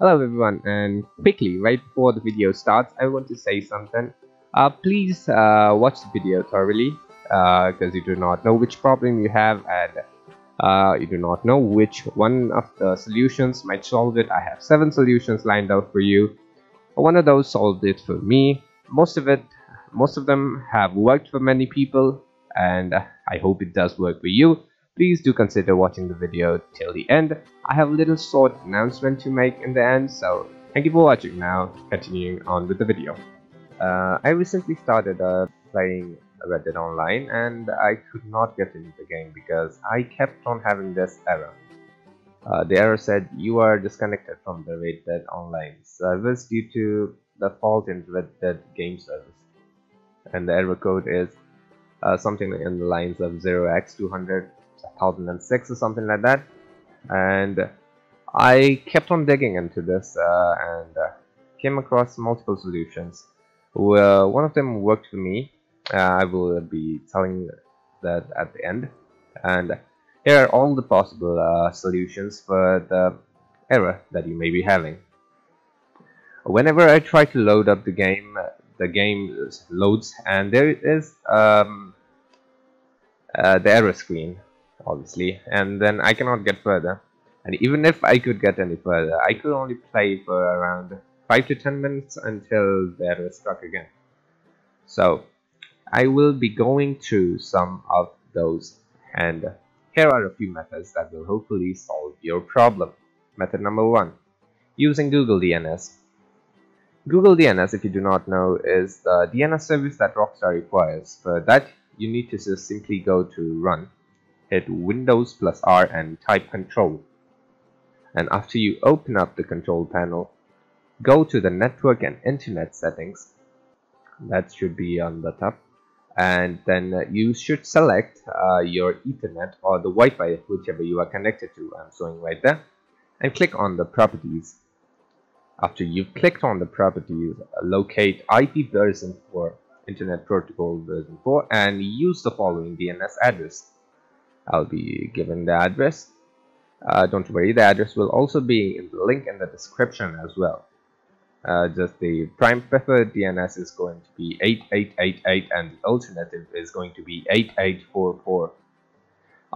Hello everyone and quickly right before the video starts I want to say something. Uh, please uh, watch the video thoroughly because uh, you do not know which problem you have and uh, you do not know which one of the solutions might solve it. I have seven solutions lined out for you. One of those solved it for me. Most of it, most of them have worked for many people and I hope it does work for you please do consider watching the video till the end. I have a little short announcement to make in the end, so thank you for watching now, continuing on with the video. Uh, I recently started uh, playing Red Dead Online and I could not get into the game because I kept on having this error. Uh, the error said you are disconnected from the Red Dead Online service due to the fault in Red Dead game service. And the error code is uh, something in the lines of 0x200 2006 or something like that. And I kept on digging into this uh, and uh, came across multiple solutions. Well, one of them worked for me. Uh, I will be telling that at the end. And here are all the possible uh, solutions for the error that you may be having. Whenever I try to load up the game the game loads and there is um, uh, the error screen obviously. And then I cannot get further. And even if I could get any further I could only play for around 5 to 10 minutes until there is struck again. So I will be going through some of those. And here are a few methods that will hopefully solve your problem. Method number one using Google DNS Google DNS if you do not know is the DNS service that Rockstar requires. For that you need to just simply go to run hit Windows plus R and type control. And after you open up the control panel, go to the network and internet settings. That should be on the top. And then uh, you should select uh, your Ethernet or the Wi-Fi, whichever you are connected to. I'm showing right there. And click on the properties. After you've clicked on the properties, locate IP version 4, Internet Protocol version 4, and use the following DNS address I'll be given the address. Uh, don't worry the address will also be in the link in the description as well. Uh, just the prime preferred DNS is going to be 8888 and the alternative is going to be 8844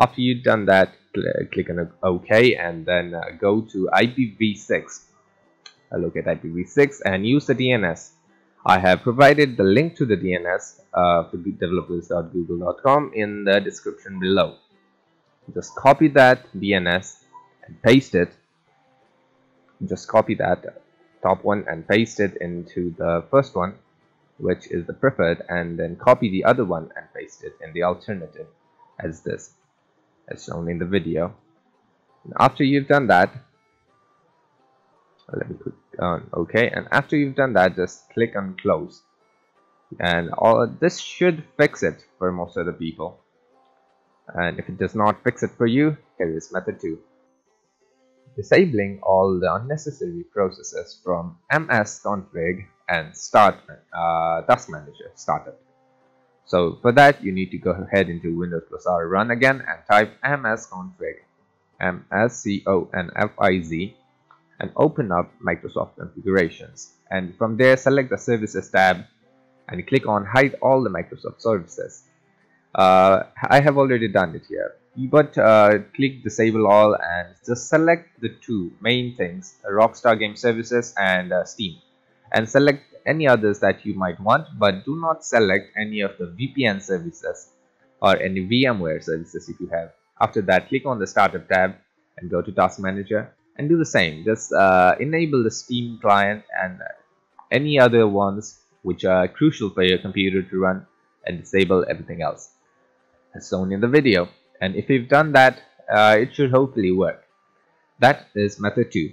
after you've done that cl click on OK and then uh, go to IPv6 uh, look at IPv6 and use the DNS I have provided the link to the DNS uh, for developers.google.com in the description below just copy that DNS and paste it. Just copy that top one and paste it into the first one which is the preferred and then copy the other one and paste it in the alternative as this as shown in the video. And after you've done that let me click on OK. And after you've done that just click on close. And all this should fix it for most of the people and if it does not fix it for you here is method 2 disabling all the unnecessary processes from msconfig and start uh, task manager startup. So for that you need to go ahead into windows plus r run again and type msconfig msconfiz and open up microsoft configurations. And from there select the services tab and click on hide all the microsoft services uh, I have already done it here. But uh, click disable all and just select the two main things Rockstar Game Services and uh, Steam. And select any others that you might want but do not select any of the VPN services or any VMware services if you have. After that click on the startup tab and go to task manager and do the same. Just uh, enable the Steam client and any other ones which are crucial for your computer to run and disable everything else as shown in the video. And if you've done that uh, it should hopefully work. That is method 2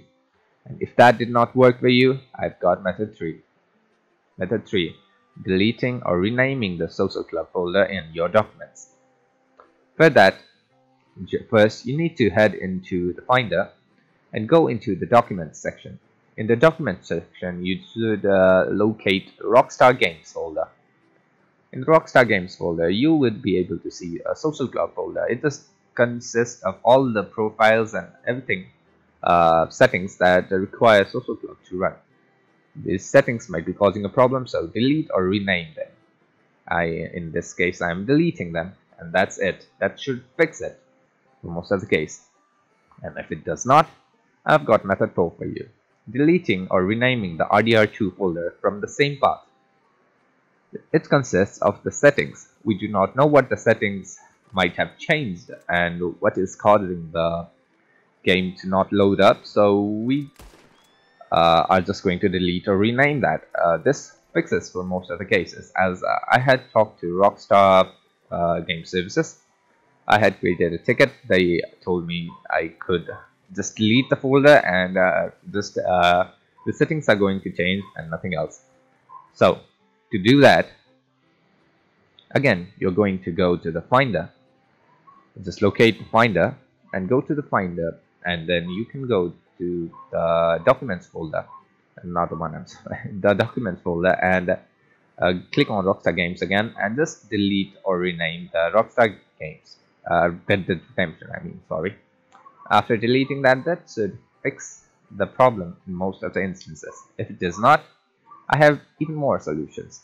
and if that did not work for you I've got method 3 method 3 deleting or renaming the social club folder in your documents. For that first you need to head into the finder and go into the documents section. In the documents section you should uh, locate rockstar games folder in Rockstar Games folder, you would be able to see a social club folder. It just consists of all the profiles and everything uh, settings that require social Club to run. These settings might be causing a problem, so delete or rename them. I, in this case, I'm deleting them, and that's it. That should fix it for most of the case. And if it does not, I've got method 4 for you. Deleting or renaming the RDR2 folder from the same path. It consists of the settings. We do not know what the settings might have changed and what is causing the game to not load up. So we uh, are just going to delete or rename that. Uh, this fixes for most of the cases. As uh, I had talked to Rockstar uh, Game Services. I had created a ticket. They told me I could just delete the folder and uh, just uh, the settings are going to change and nothing else. So to do that again you're going to go to the finder. Just locate the finder and go to the finder and then you can go to the documents folder. Not the one I'm sorry, the documents folder and uh, click on Rockstar Games again and just delete or rename the Rockstar Games uh, Red Redemption I mean sorry. After deleting that that should fix the problem in most of the instances. If it does not I have even more solutions.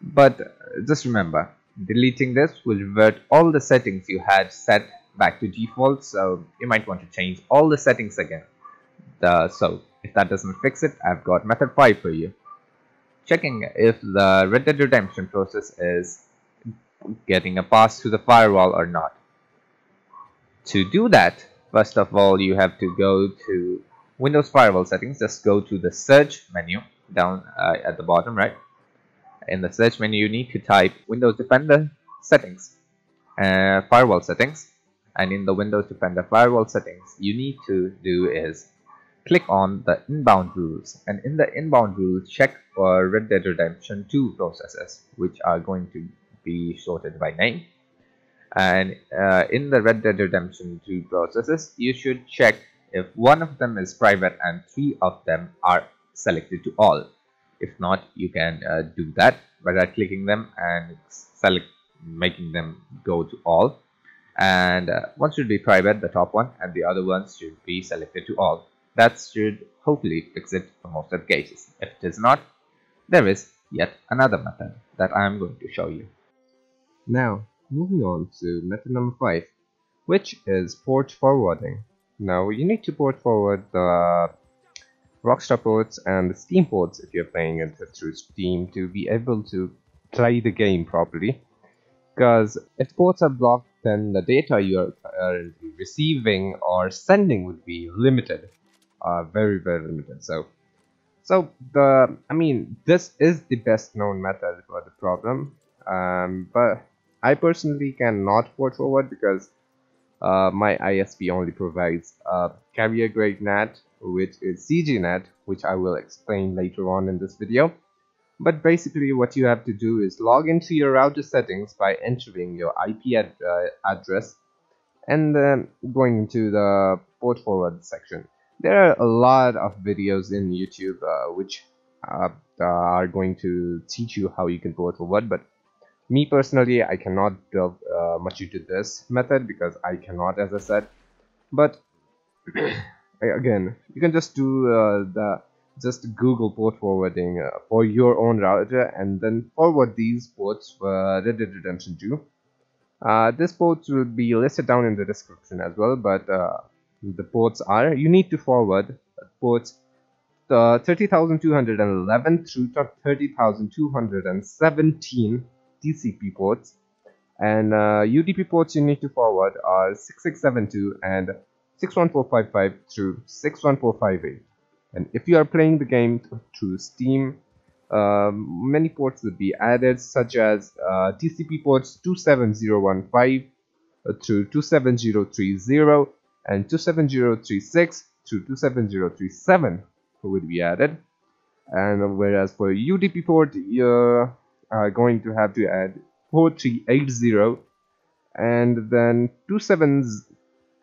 But uh, just remember deleting this will revert all the settings you had set back to default so you might want to change all the settings again. The, so if that doesn't fix it I've got method 5 for you. Checking if the Red Dead Redemption process is getting a pass to the firewall or not. To do that first of all you have to go to Windows firewall settings. Just go to the search menu down uh, at the bottom right? In the search menu you need to type Windows Defender settings uh, firewall settings. And in the Windows Defender firewall settings you need to do is click on the inbound rules. And in the inbound rules check for Red Dead Redemption 2 processes which are going to be sorted by name. And uh, in the Red Dead Redemption 2 processes you should check if one of them is private and three of them are selected to all. If not you can uh, do that by right clicking them and select making them go to all. And uh, one should be private the top one and the other ones should be selected to all. That should hopefully fix it for most of the cases. If it is not there is yet another method that I am going to show you. Now moving on to method number 5 which is port forwarding. Now you need to port forward the Rockstar ports and Steam ports if you're playing it through Steam to be able to play the game properly. Because if ports are blocked then the data you are currently receiving or sending would be limited uh, very very limited. So so the I mean this is the best known method for the problem um, but I personally cannot port forward because uh, my ISP only provides a carrier grade NAT which is CGNAT which I will explain later on in this video. But basically what you have to do is log into your router settings by entering your IP ad uh, address and then going into the port forward section. There are a lot of videos in YouTube uh, which uh, are going to teach you how you can port forward but me personally I cannot delve uh, much into this method because I cannot as I said. But again you can just do uh, the just google port forwarding uh, for your own router and then forward these ports for Red Dead Redemption 2 uh, this ports will be listed down in the description as well but uh, the ports are you need to forward ports uh, 30,211 through 30,217 TCP ports. And UDP uh, ports you need to forward are 6672 and 61455 through 61458 and if you are playing the game through Steam um, many ports would be added such as uh, TCP ports 27015 uh, through 27030 and 27036 through 27037 would be added. And whereas for UDP port you're uh, going to have to add 4380 and then 27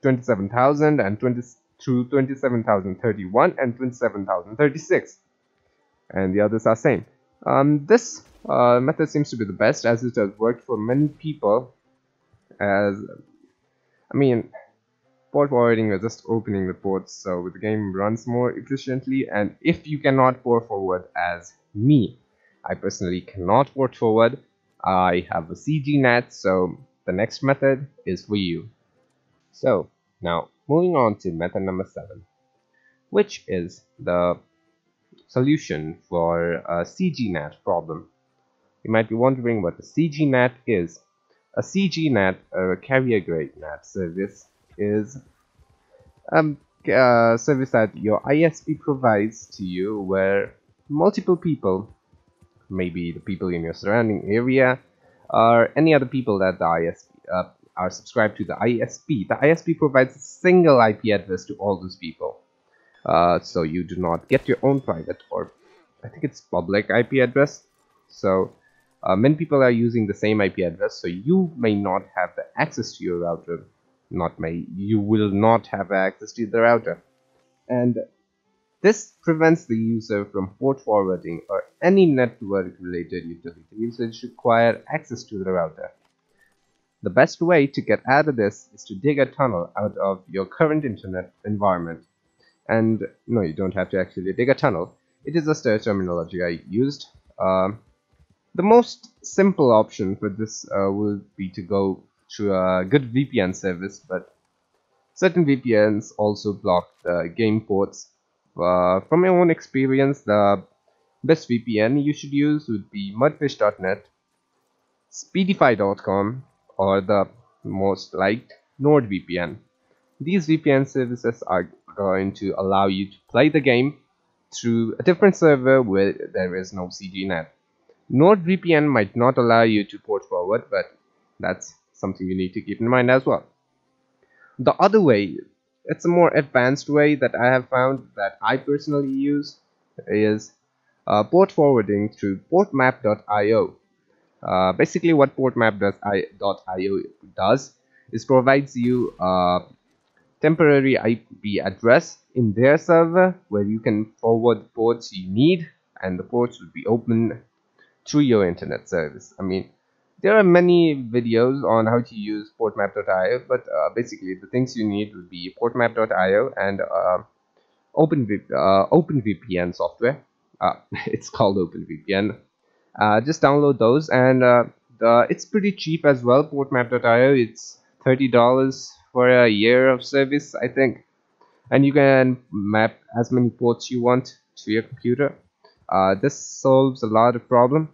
27,000 and 20 through 27,031 and 27,036 and the others are same. Um, this uh, method seems to be the best as it has worked for many people as I mean port forwarding you're just opening the ports so the game runs more efficiently and if you cannot port forward as me I personally cannot port forward. I have a CGNAT so the next method is for you. So now moving on to method number seven which is the solution for a CGNAT problem. You might be wondering what the CGNAT is. A CGNAT or a carrier grade NAT service is um, a service that your ISP provides to you where multiple people, maybe the people in your surrounding area, or any other people that the ISP uh, are subscribed to the ISP. The ISP provides a single IP address to all those people. Uh, so you do not get your own private or I think it's public IP address. So uh, many people are using the same IP address, so you may not have the access to your router not may you will not have access to the router and this prevents the user from port forwarding or any network related utility usage require access to the router. The best way to get out of this is to dig a tunnel out of your current internet environment. And no you don't have to actually dig a tunnel. It is just a terminology I used. Um, the most simple option for this uh, will be to go to a good VPN service, but certain VPNs also block the game ports. Uh, from my own experience, the best VPN you should use would be mudfish.net, speedify.com, or the most liked NordVPN. These VPN services are going to allow you to play the game through a different server where there is no CGNAT. NordVPN might not allow you to port forward, but that's something you need to keep in mind as well. The other way, it's a more advanced way that I have found that I personally use is uh, port forwarding through portmap.io. Uh, basically what portmap.io does is provides you a temporary IP address in their server where you can forward the ports you need and the ports will be open through your internet service. I mean, there are many videos on how to use portmap.io but uh, basically the things you need would be portmap.io and uh, uh, OpenVPN software. Uh, it's called OpenVPN. Uh, just download those and uh, the, it's pretty cheap as well portmap.io it's $30 for a year of service I think. And you can map as many ports you want to your computer. This solves a lot of problem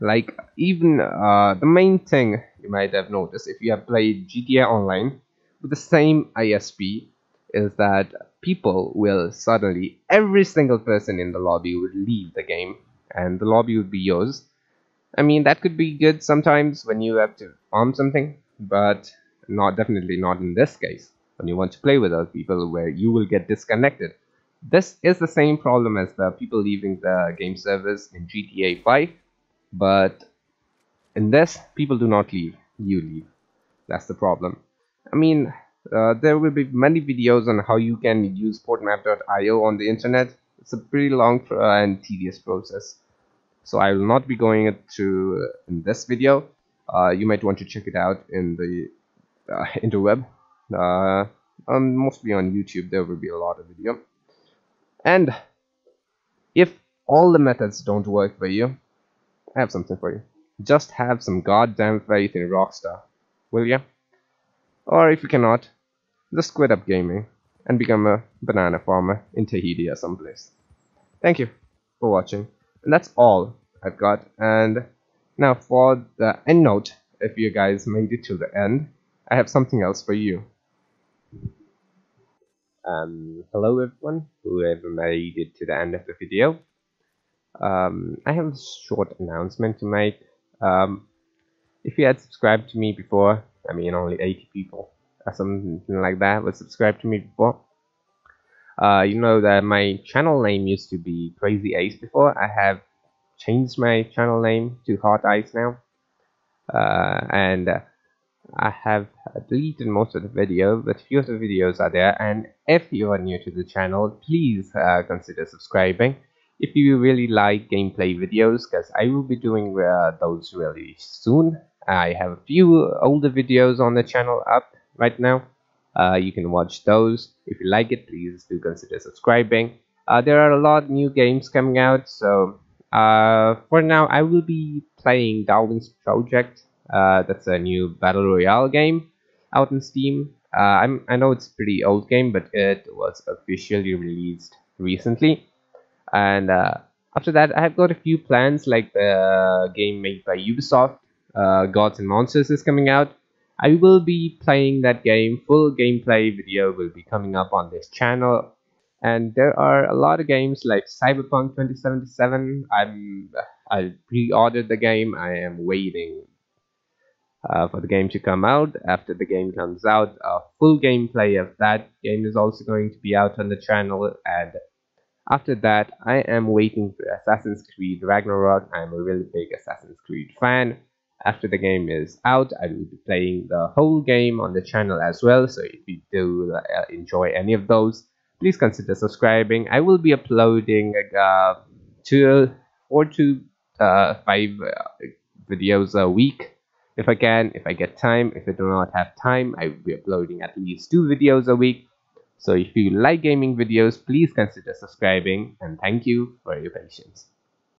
like even uh, the main thing you might have noticed if you have played GTA Online with the same ISP is that people will suddenly every single person in the lobby would leave the game and the lobby would be yours. I mean that could be good sometimes when you have to arm something but not definitely not in this case. When you want to play with other people where you will get disconnected. This is the same problem as the people leaving the game servers in GTA 5 but unless people do not leave you leave. That's the problem. I mean uh, there will be many videos on how you can use portmap.io on the internet. It's a pretty long and tedious process. So i will not be going it through in this video. Uh, you might want to check it out in the uh, interweb. Uh, um, mostly on youtube there will be a lot of video. And if all the methods don't work for you I have something for you. Just have some goddamn faith in Rockstar, will ya? Or if you cannot, just quit up gaming and become a banana farmer in Tahiti or someplace. Thank you for watching. And that's all I've got. And now for the end note, if you guys made it to the end, I have something else for you. Um, hello everyone who ever made it to the end of the video um, I have a short announcement to make. Um, if you had subscribed to me before, I mean only 80 people or something like that would subscribe to me before. Uh, you know that my channel name used to be Crazy Ace before. I have changed my channel name to Hot Ice now. Uh, and uh, I have deleted most of the videos, but few of the videos are there. And if you are new to the channel, please uh, consider subscribing if you really like gameplay videos because I will be doing uh, those really soon. I have a few older videos on the channel up right now. Uh, you can watch those. If you like it please do consider subscribing. Uh, there are a lot of new games coming out so uh, for now I will be playing Darwin's Project. Uh, that's a new battle royale game out in Steam. Uh, I know it's a pretty old game but it was officially released recently and uh, after that I have got a few plans like the game made by Ubisoft Gods and Monsters is coming out I will be playing that game. Full gameplay video will be coming up on this channel. And there are a lot of games like Cyberpunk 2077. I'm I pre-ordered the game. I am waiting uh, for the game to come out. After the game comes out, a full gameplay of that game is also going to be out on the channel. And after that, I am waiting for Assassin's Creed Ragnarok. I'm a really big Assassin's Creed fan. After the game is out i will be playing the whole game on the channel as well. So if you do uh, enjoy any of those please consider subscribing. I will be uploading uh, two or two uh, five uh, videos a week. If i can if i get time. If i do not have time i will be uploading at least two videos a week so if you like gaming videos please consider subscribing and thank you for your patience